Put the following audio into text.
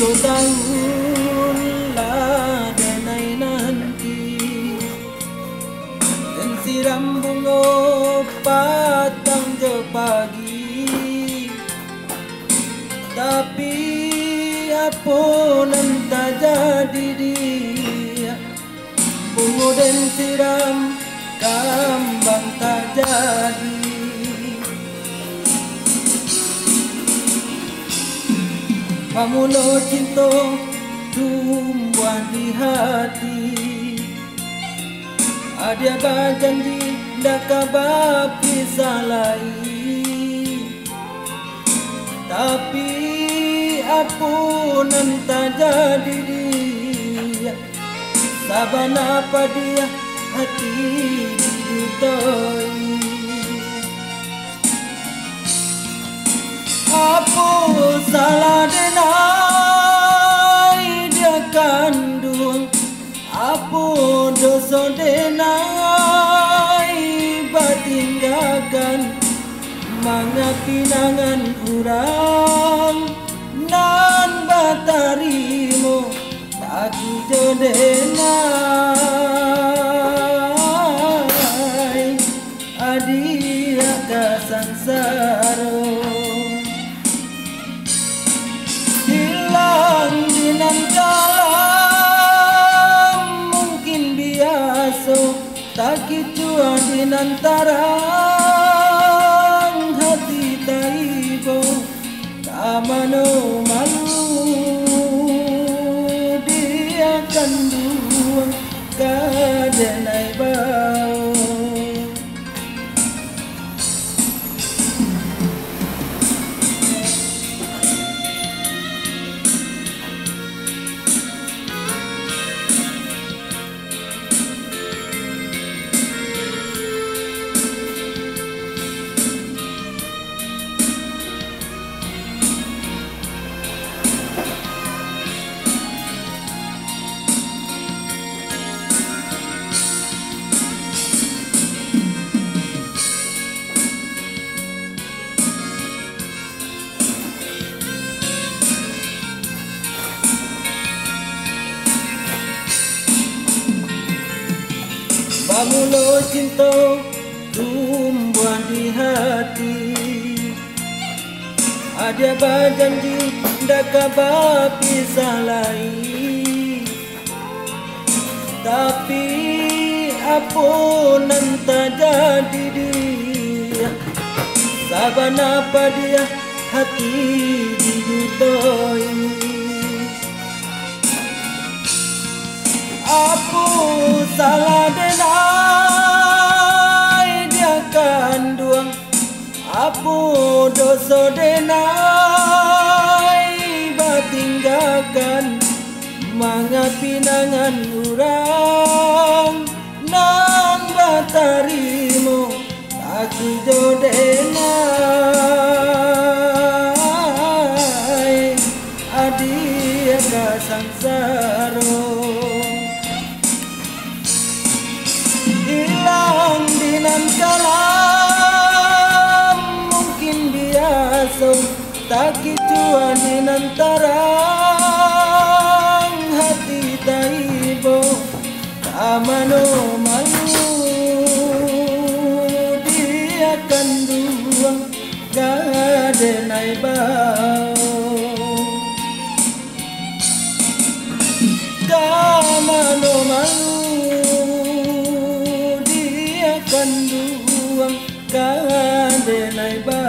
tahun ladanai nanti Dan siram bunga patang je pagi. Tapi apa nanti jadi dia Bunga dan siram kambang tak jadi Pamulo cinta tumbuh di hati. Ada janji dak kabar pisah lain Tapi apa nanti jadi dia. Saban apa dia hati didutoi dosa denai batinggakan Mangapinangan urang Nan batarimo Aku jodenai Adia kasangsaro hilang dinan itu ang binantarang hati taibo Tama no Pamulo cinta tumbuh di hati. Ada berjanji dak kabar pisah lain. Tapi apa nanti jadi dia Saban apa dia hati didutoi Apa dosa denai batinggakan Mangapinangan urang. Nang batarimo Aku jodenai Adia kasangsaro hilang takicuan ng tarang hati taibo kamano manudi akan duang gadenay bao kamano manudi akan duang gadenay bao